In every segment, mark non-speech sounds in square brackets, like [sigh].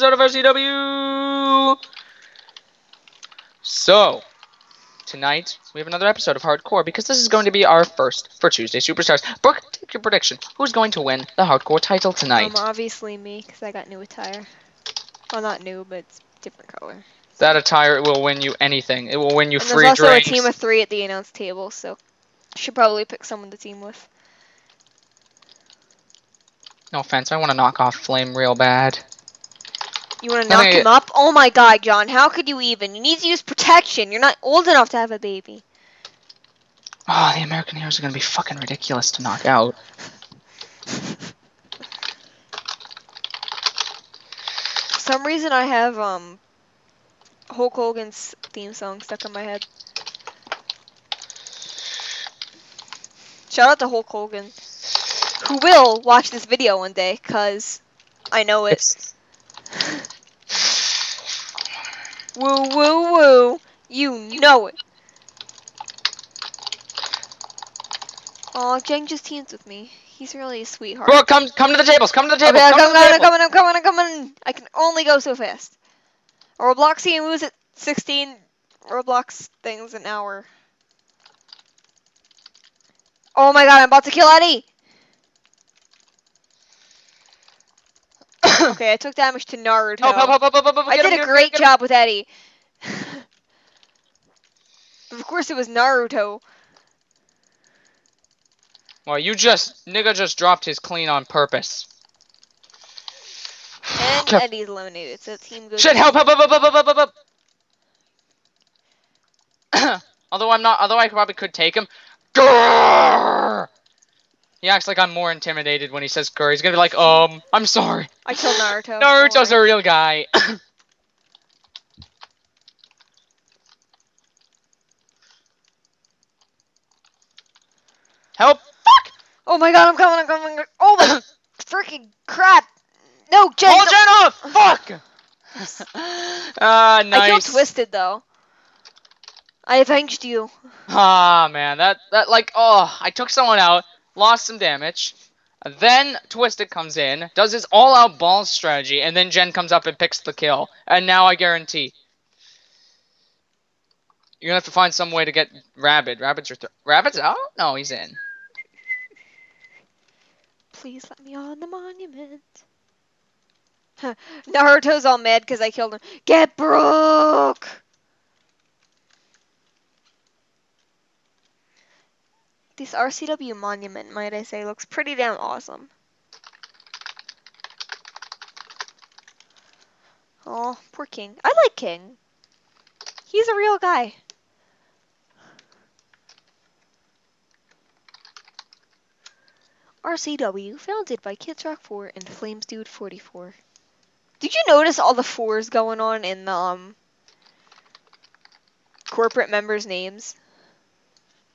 episode of RCW. So, tonight we have another episode of Hardcore because this is going to be our first for Tuesday Superstars. Brooke, take your prediction. Who's going to win the Hardcore title tonight? Um, obviously me, because I got new attire. Well, not new, but it's different color. that attire will win you anything. It will win you And free there's also drinks. a team of three at the announce table, so should probably pick someone to team with. No offense, I want to knock off Flame real bad. You want to knock him up? Oh my god, John, how could you even? You need to use protection. You're not old enough to have a baby. Oh, the American heroes are going to be fucking ridiculous to knock out. For some reason, I have um Hulk Hogan's theme song stuck in my head. Shout out to Hulk Hogan, who will watch this video one day, cause I know it. It's Woo woo woo, you know it. Aw, Jeng just teams with me. He's really a sweetheart. Brooke, come come to the tables. Come to the tables. Okay, I'm come to coming, the I'm coming, I'm coming, I'm coming. I can only go so fast. Roblox moves at 16 Roblox things an hour. Oh my god, I'm about to kill Eddie! Okay, I took damage to Naruto. Help, help, help, help, help, help, I get him, did a great him. job with Eddie. [laughs] of course it was Naruto. Well, you just nigga just dropped his clean on purpose. [sighs] And Okay. Eddie's eliminated, so team goes... Shit! Help! Help! Help! Help! Help! Help! Help! help. [clears throat] although I'm not, although I probably could take him. Grrr! He acts like I'm more intimidated when he says "grr." He's gonna be like, um, I'm sorry. I killed [laughs] Naruto. Naruto's a real guy. [laughs] Help! Fuck! Oh my god, I'm coming, I'm coming. Oh my [coughs] freaking crap! No, Jen! Hold Jen off! Fuck! [laughs] Ah, nice. I killed. Twisted though. I avenged you. Ah man, that that like oh, I took someone out, lost some damage. Then Twisted comes in, does his all-out ball strategy, and then Jen comes up and picks the kill. And now I guarantee you're gonna have to find some way to get Rabbit. Rabbit's th- Rabbit's out? Oh, no, he's in. Please let me on the monument. [laughs] Naruto's all mad because I killed him. Get Brooke! This RCW monument, might I say, looks pretty damn awesome. Oh, poor King. I like King. He's a real guy. RCW, founded by Kids Rock 4 and Flames Dude 44. Did you notice all the fours going on in the um, corporate members' names?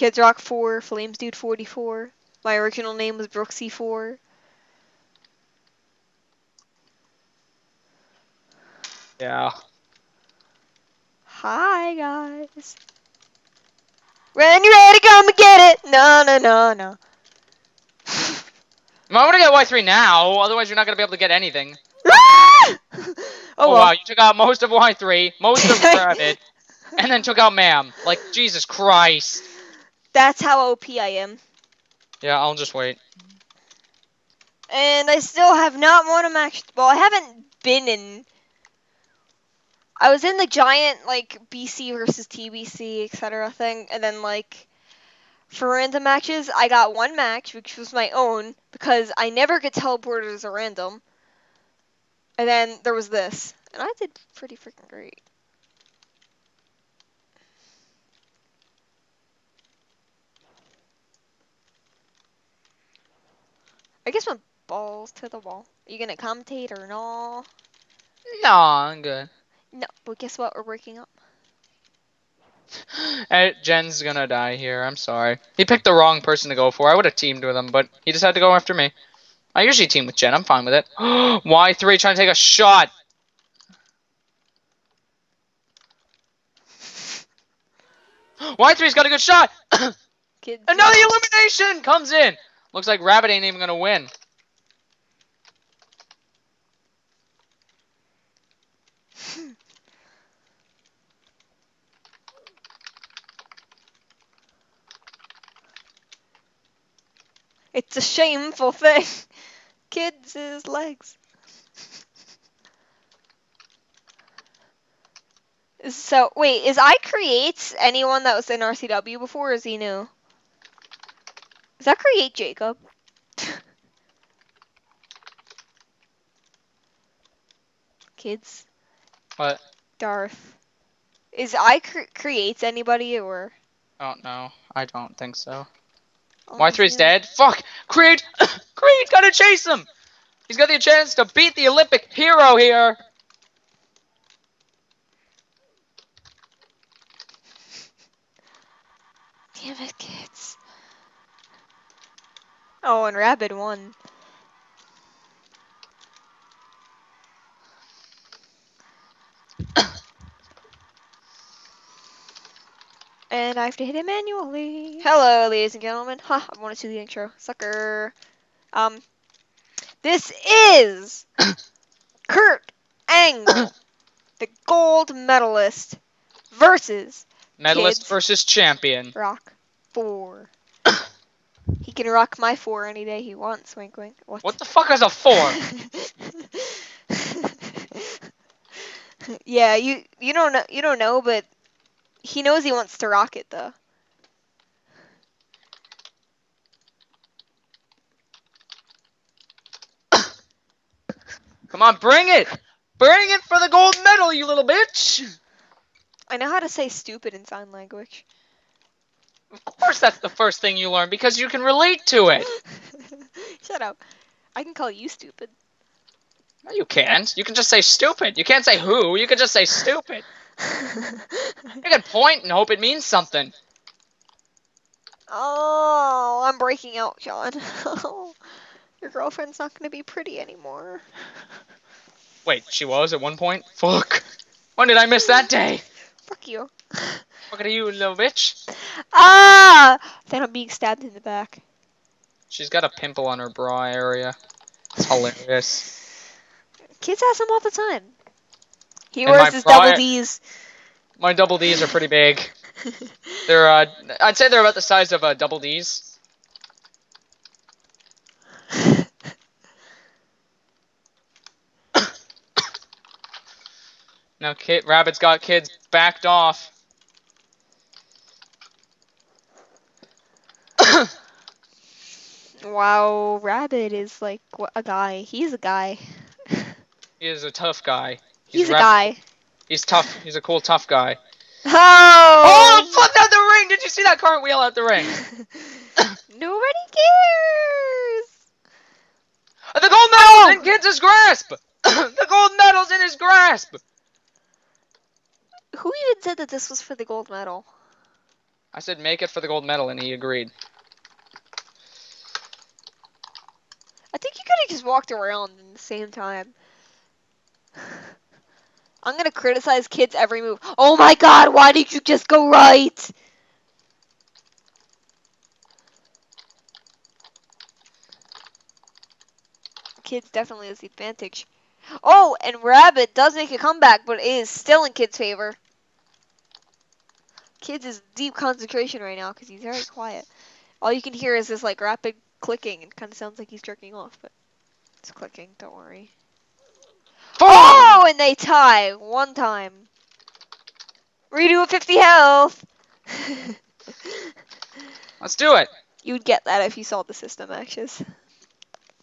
Kids Rock 4, Flames Dude 44. My original name was Brooksy 4. Yeah. Hi, guys. When you're ready, come and get it. No, no, no, no. I'm gonna get Y3 now, otherwise you're not gonna be able to get anything. [laughs] Oh, Oh, well. wow, you took out most of Y3, most of [laughs] Rabbit, and then took out Ma'am. Like, Jesus Christ. That's how OP I am. Yeah, I'll just wait. And I still have not won a match. Well, I haven't been in. I was in the giant like BC versus TBC etc. thing, and then like for random matches, I got one match which was my own because I never get teleported as a random. And then there was this, and I did pretty freaking great. I guess my balls to the wall. Are you gonna commentate or no? No, I'm good. No, but guess what? We're breaking up. [gasps] Eh, Jen's gonna die here. I'm sorry. He picked the wrong person to go for. I would have teamed with him, but he decided to go after me. I usually team with Jen. I'm fine with it. [gasps] Y3 trying to take a shot. [gasps] Y3's got a good shot. Another elimination comes in. Looks like Rabbit ain't even going to win. [laughs] It's a shameful thing. [laughs] Kids' legs. [laughs] so, wait, is I creates anyone that was in RCW before, is he new? Is that create Jacob? [laughs] Kids, What? Darth. Is I cre- creates anybody or? Oh no, I don't think so. Oh, Y3's he's new. dead. Fuck! Creed! [coughs] Creed, gotta chase him! He's got the chance to beat the Olympic hero here! Damn it, kids. Oh, and Rabbit won. and I have to hit it manually. Hello, ladies and gentlemen. Ha, I want to see the intro. Sucker. Um, this is [coughs] Kurt Angle, the gold medalist, versus Medalist Kids. versus champion. Rock four. He can rock my four any day he wants. Wink, wink. What? What the fuck is a four? [laughs] yeah, you you don't know you don't know, but he knows he wants to rock it though. Come on, bring it! Bring it for the gold medal, you little bitch! I know how to say stupid in sign language. Course that's the first thing you learn because you can relate to it. [laughs] Shut up. I can call you stupid. No, you can't. You can just say stupid. You can't say who. You can just say stupid. [laughs] You can point and hope it means something. oh, I'm breaking out, John. [laughs] Your girlfriend's not gonna be pretty anymore. Wait, she was at one point? Fuck. When did I miss that day? Fuck you. Fuck you, little bitch. Ah! Then I'm being stabbed in the back. She's got a pimple on her bra area. It's hilarious. Kids ask him all the time. He And wears his bra- double D's. My double D's are pretty big. [laughs] They're, uh, I'd say they're about the size of uh, double D's. [laughs] Now, kid, Rabbit's got kids backed off. Wow, Rabbit is like a guy. He's a guy. He is a tough guy. He's, a guy. He's tough. He's a cool, tough guy. [laughs] Oh! Oh, flipped out the ring! Did you see that cartwheel out the ring? [laughs] Nobody cares. The gold medal's in Kids' grasp! [coughs] the gold medal's in his grasp! Who even said that this was for the gold medal? I said make it for the gold medal, and he agreed. I think you could have just walked around in the same time. [laughs] I'm gonna criticize kids every move. Oh my god, why did you just go right? Kids definitely has the advantage. Oh, and Rabbit does make a comeback, but it is still in Kids' favor. Kids is deep concentration right now because he's very quiet. All you can hear is this like rapid clicking. It kind of sounds like he's jerking off, but it's clicking. Don't worry. Oh, oh and they tie one time. Redo at 50 health. [laughs] Let's do it! you would get that if you saw the system matches.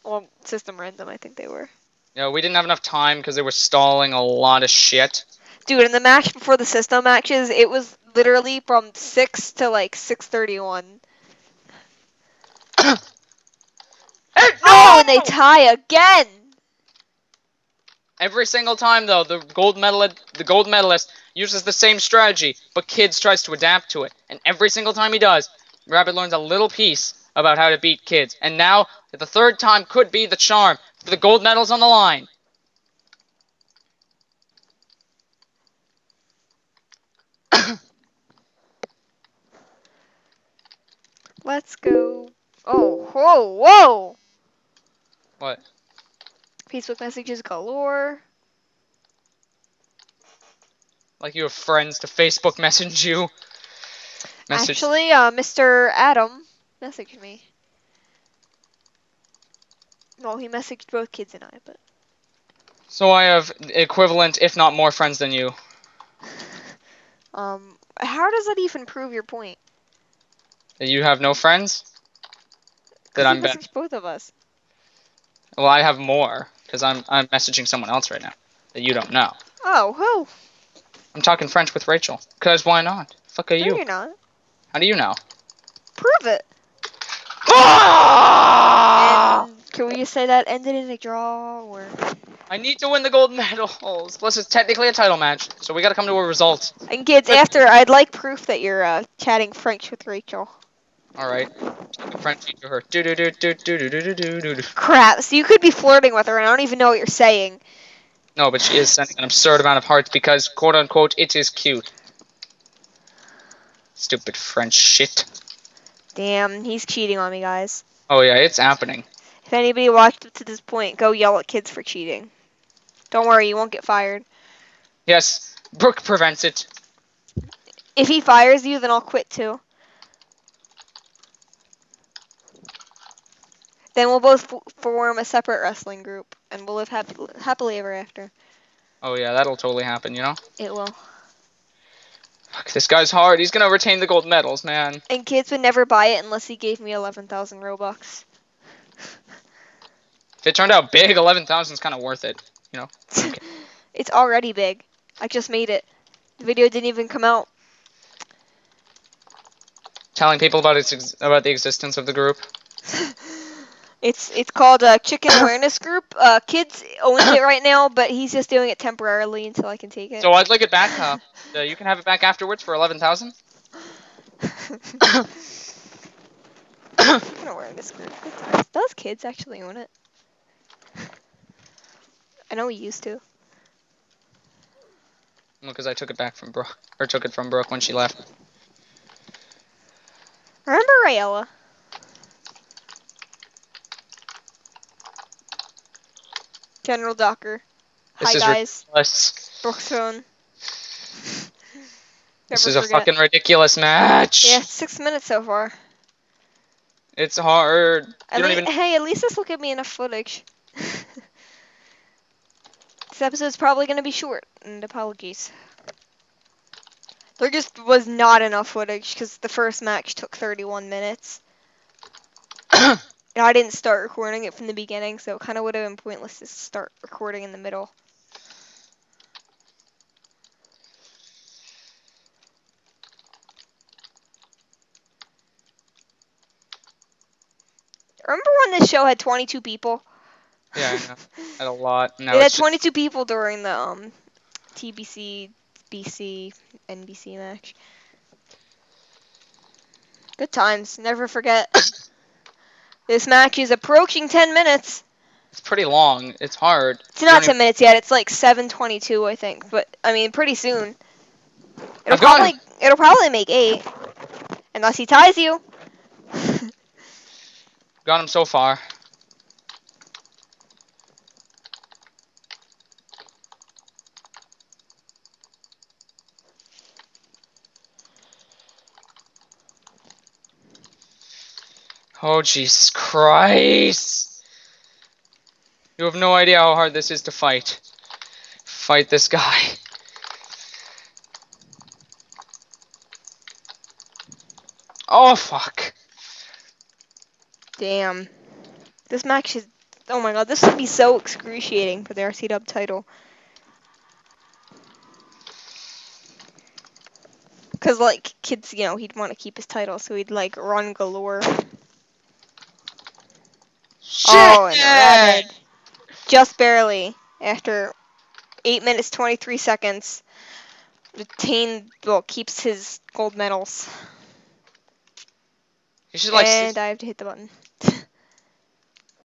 Well, system random, I think they were. No, we didn't have enough time because they were stalling a lot of shit. Dude, in the match before the system matches, it was literally from 6 to like 6:31. [clears throat] Hey, Oh, and they tie again. Every single time, though, the gold medal the gold medalist uses the same strategy, but Kids tries to adapt to it. And every single time he does, Rabbit learns a little piece about how to beat Kids. And now, the third time could be the charm. The gold medal's on the line. [coughs] Let's go. Oh, whoa, whoa. What? Facebook messages galore. Like you have friends to Facebook message you. Message. Actually, uh, Mr. Adam messaged me. Well, he messaged both kids and I, but So I have equivalent, if not more, friends than you. [laughs] um, how does that even prove your point? That you have no friends? That I'm messaged both of us. Well, I have more because I'm I'm messaging someone else right now that you don't know. Oh, who? I'm talking French with Rachel. Cause why not? Fuck are No, you? you're not. How do you know? Prove it. Ah! Can we just say that ended in a draw or? I need to win the gold [laughs] medals. Plus, it's technically a title match, so we gotta come to a result. And kids, after I'd like proof that you're uh, chatting French with Rachel. All right. Talking French to her. Do do do do do do do do do. Crap. So you could be flirting with her, and I don't even know what you're saying. No, but she is sending an absurd amount of hearts because, quote unquote, it is cute. Stupid French shit. Damn, he's cheating on me, guys. Oh yeah, it's happening. If anybody watched up to this point, go yell at kids for cheating. Don't worry, you won't get fired. Yes, Brooke prevents it. If he fires you, then I'll quit too. Then we'll both f- form a separate wrestling group, and we'll live happy- happily ever after. Oh yeah, that'll totally happen. You know. It will. Fuck, this guy's hard. He's gonna retain the gold medals, man. And kids would never buy it unless he gave me 11,000 Robux. If it turned out big, eleven thousand is kind of worth it. You know. [laughs] Okay. it's already big. I just made it. The video didn't even come out. Telling people about its ex- about the existence of the group. [laughs] It's it's called a Chicken [coughs] Awareness Group. Uh, kids owns it right now, but he's just doing it temporarily until I can take it. So I'd like it back. Uh, uh, [laughs] you can have it back afterwards for eleven thousand. Chicken Awareness Group. Does kids actually own it? I know he used to. Because I took it back from Brooke, or took it from Brooke when she left. Remember Rayella? General Docker. This Hi is guys. ridiculous. Brooks phone. [laughs] This is a fucking ridiculous match. Yeah, six minutes so far. It's hard. At You don't lea- even. Hey, at least this will give me enough footage. [laughs] this episode's probably gonna be short, and apologies. There just was not enough footage because the first match took 31 minutes. [clears throat] and I didn't start recording it from the beginning, so it kind of would have been pointless to start recording in the middle. Remember when this show had 22 people? yeah, I know. [laughs] Had a lot. Now it had it's just- 22 people during the um, TBC, BC, NBC match. Good times. Never forget. [laughs] this match is approaching 10 minutes. it's pretty long. It's hard. It's not don't 10 minutes yet. It's like 7:22, I think. But I mean, pretty soon. It'll I've probably it'll probably make eight, unless he ties you. [laughs] Got him so far. Oh, Jesus Christ. You have no idea how hard this is to fight. Fight this guy. [laughs] Oh, fuck. Damn. This match is. Oh my god, this would be so excruciating for the RC Dub title. Cause like kids, you know, he'd want to keep his title, so he'd like run galore. Oh, and red. Just barely after eight minutes twenty three seconds. Retain well keeps his gold medals, You should like. and I have to hit the button.